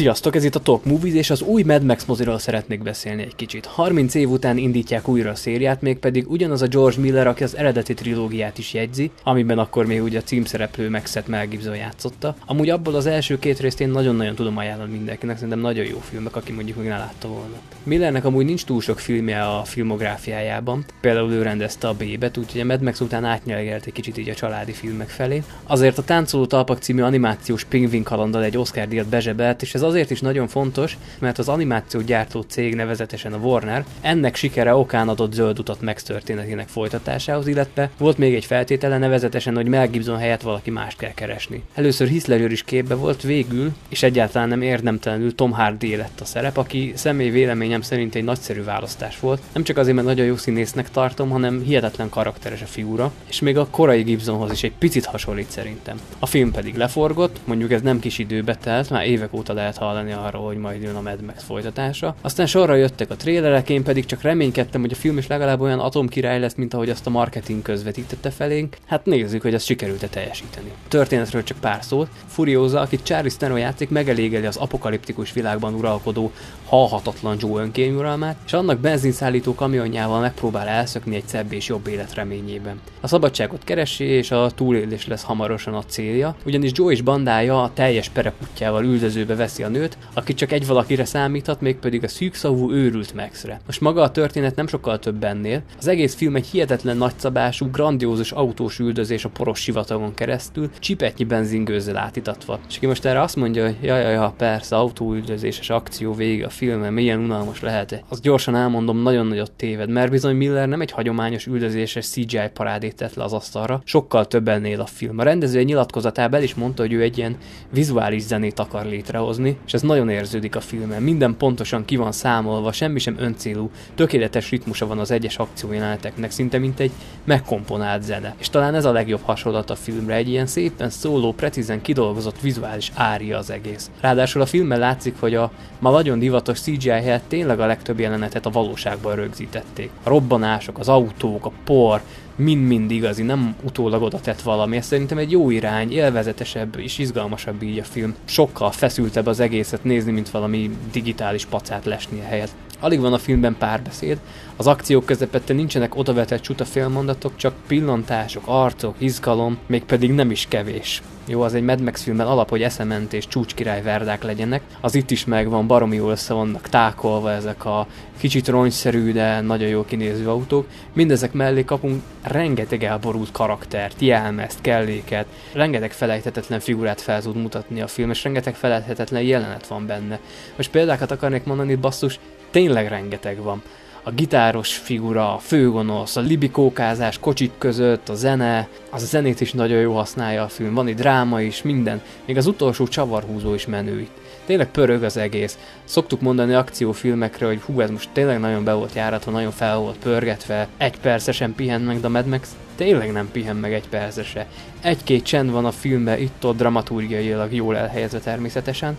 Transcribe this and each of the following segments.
Sziasztok, ez itt a Talk Movies, és az új Mad Max moziról szeretnék beszélni egy kicsit. 30 év után indítják újra a szériát, mégpedig ugyanaz a George Miller, aki az eredeti trilógiát is jegyzi, amiben akkor még ugye a címszereplő Maxet Mel Gibson játszotta. Amúgy abból az első két részt én nagyon-nagyon tudom ajánlani mindenkinek, szerintem nagyon jó filmek, aki mondjuk még ne látta volna. Millernek amúgy nincs túl sok filmje a filmográfiájában, például ő rendezte a B-bet, úgyhogy a Mad Max után átnyelgelt egy kicsit így a családi filmek felé. Azért a Táncoló Talpak című animációs pingvin kalandal egy Oscar díjat bezsebelt, és ez azért is nagyon fontos, mert az animáció gyártó cég nevezetesen a Warner ennek sikere okán adott zöld utat Max történetének folytatásához, illetve volt még egy feltétele nevezetesen, hogy Mel Gibson helyett valaki mást kell keresni. Először Heath is képbe volt végül, és egyáltalán nem érdemtelenül Tom Hardy lett a szerep, aki személy véleményem szerint egy nagyszerű választás volt. Nem csak azért, mert nagyon jó színésznek tartom, hanem hihetetlen karakteres a figura, és még a korai Gibsonhoz is egy picit hasonlít szerintem. A film pedig leforgott, mondjuk ez nem kis időbe telt, már évek óta lehet hallani arról, hogy majd jön a Mad Max folytatása. Aztán sorra jöttek a trélerek, én pedig csak reménykedtem, hogy a film is legalább olyan atomkirály lesz, mint ahogy azt a marketing közvetítette felénk. Hát nézzük, hogy ezt sikerült-e teljesíteni. A történetről csak pár szót. Furiosa, akit Charlie Theron játszik, megelégeli az apokaliptikus világban uralkodó halhatatlan Joe önkényuralmát, és annak benzinszállító kamionjával megpróbál elszökni egy szebb és jobb élet reményében. A szabadságot keresi, és a túlélés lesz hamarosan a célja, ugyanis Joe és bandája a teljes pereputjával üldözőbe veszi a nőt, aki csak egy valakire számíthat, mégpedig a szűkszavú őrült Maxre. Most maga a történet nem sokkal több ennél. Az egész film egy hihetetlen nagyszabású, grandiózus autós üldözés a poros sivatagon keresztül, csipetnyi benzingőzzel átítatva. És aki most erre azt mondja, hogy jaj, jaj, ja, persze, autóüldözéses akció vége a filmen, milyen unalmas lehet-e? Az gyorsan elmondom, nagyon nagyot téved, mert bizony Miller nem egy hagyományos üldözéses CGI parádét tett le az asztalra, sokkal több ennél a film. A rendező egy nyilatkozatában el is mondta, hogy ő egy ilyen vizuális zenét akar létrehozni, és ez nagyon érződik a filmen. Minden pontosan ki van számolva, semmi sem öncélú, tökéletes ritmusa van az egyes akciójeleneteknek, szinte mint egy megkomponált zene. És talán ez a legjobb hasonlat a filmre, egy ilyen szépen szóló, precízen kidolgozott vizuális ária az egész. Ráadásul a filmben látszik, hogy a ma nagyon divatos CGI helyett tényleg a legtöbb jelenetet a valóságban rögzítették. A robbanások, az autók, a por, mind-mind igazi, nem utólag oda tett valami. Ez szerintem egy jó irány, élvezetesebb és izgalmasabb így a film. Sokkal feszültebb az egészet nézni, mint valami digitális pacát lesni a helyet. Alig van a filmben párbeszéd, az akciók közepette nincsenek odavetett csuta félmondatok, csak pillantások, arcok, izgalom, mégpedig nem is kevés. Jó, az egy Mad Max filmben alap, hogy eszement és csúcskirály verdák legyenek. Az itt is megvan, baromi jól össze vannak tákolva ezek a kicsit rongyszerű, de nagyon jó kinéző autók. Mindezek mellé kapunk rengeteg elborult karaktert, jelmezt, kelléket, rengeteg felejthetetlen figurát fel tud mutatni a film, és rengeteg felejthetetlen jelenet van benne. Most példákat akarnék mondani, basszus, tényleg rengeteg van a gitáros figura, a főgonosz, a libikókázás kocsik között, a zene, az a zenét is nagyon jó használja a film, van itt dráma is, minden, még az utolsó csavarhúzó is menő itt. Tényleg pörög az egész. Szoktuk mondani akciófilmekre, hogy hú, ez most tényleg nagyon be volt járatva, nagyon fel volt pörgetve, egy percesen pihen meg, de Mad Max tényleg nem pihen meg egy percese. Egy-két csend van a filmben, itt-ott dramaturgiailag jól elhelyezve természetesen,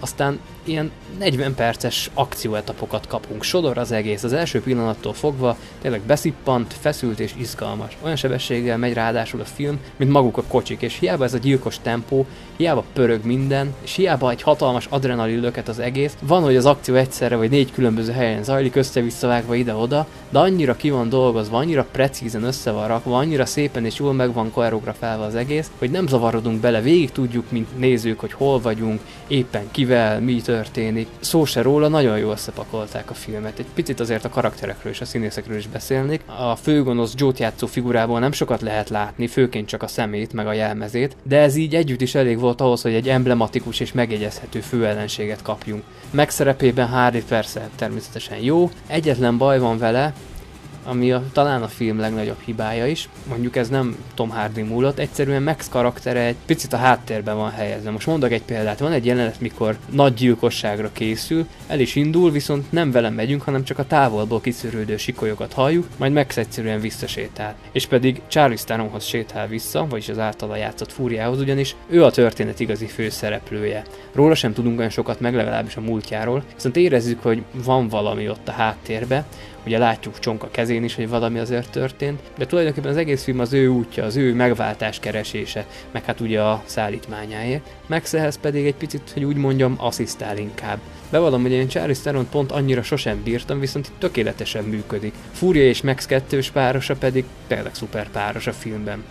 aztán ilyen 40 perces akcióetapokat kapunk. Sodor az egész, az első pillanattól fogva tényleg beszippant, feszült és izgalmas. Olyan sebességgel megy ráadásul a film, mint maguk a kocsik, és hiába ez a gyilkos tempó, hiába pörög minden, és hiába egy hatalmas adrenalin löket az egész, van, hogy az akció egyszerre vagy négy különböző helyen zajlik, össze-visszavágva ide-oda, de annyira ki van dolgozva, annyira precízen össze van rakva, annyira szépen és jól meg van koreografálva az egész, hogy nem zavarodunk bele, végig tudjuk, mint nézők, hogy hol vagyunk, éppen kivel, mi történik. Szó se róla, nagyon jól összepakolták a filmet. Egy picit azért a karakterekről és a színészekről is beszélnék. A főgonosz joe játszó figurából nem sokat lehet látni, főként csak a szemét, meg a jelmezét, de ez így együtt is elég volt ahhoz, hogy egy emblematikus és megjegyezhető főellenséget kapjunk. Megszerepében Hardy persze természetesen jó, egyetlen baj van vele, ami a, talán a film legnagyobb hibája is. Mondjuk ez nem Tom Hardy múlott, egyszerűen Max karaktere egy picit a háttérben van helyezve. Most mondok egy példát, van egy jelenet, mikor nagy gyilkosságra készül, el is indul, viszont nem velem megyünk, hanem csak a távolból kiszűrődő sikolyokat halljuk, majd Max egyszerűen visszasétál. És pedig Charlie Theronhoz sétál vissza, vagyis az általa játszott fúriához, ugyanis ő a történet igazi főszereplője. Róla sem tudunk olyan sokat meg legalábbis a múltjáról, viszont érezzük, hogy van valami ott a háttérbe, ugye látjuk Csonka kezén is, hogy valami azért történt, de tulajdonképpen az egész film az ő útja, az ő megváltás keresése, meg hát ugye a szállítmányáért. Maxhez pedig egy picit, hogy úgy mondjam, asszisztál inkább. Bevallom, hogy én Charlie Theron pont annyira sosem bírtam, viszont itt tökéletesen működik. Fúria és Max kettős párosa pedig tényleg szuper páros a filmben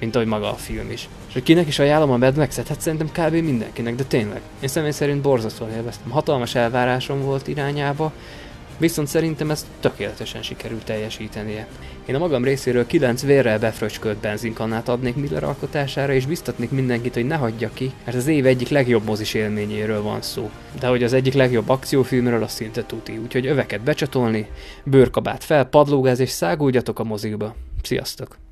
mint ahogy maga a film is. És hogy kinek is ajánlom a Mad Max-et? Hát szerintem kb. mindenkinek, de tényleg. Én személy szerint borzasztóan élveztem. Hatalmas elvárásom volt irányába, viszont szerintem ezt tökéletesen sikerült teljesítenie. Én a magam részéről 9 vérrel befröcskölt benzinkannát adnék Miller alkotására, és biztatnék mindenkit, hogy ne hagyja ki, mert az év egyik legjobb mozis élményéről van szó. De hogy az egyik legjobb akciófilmről, az szinte tuti, úgyhogy öveket becsatolni, bőrkabát fel, padlógáz és száguljatok a mozikba. Sziasztok!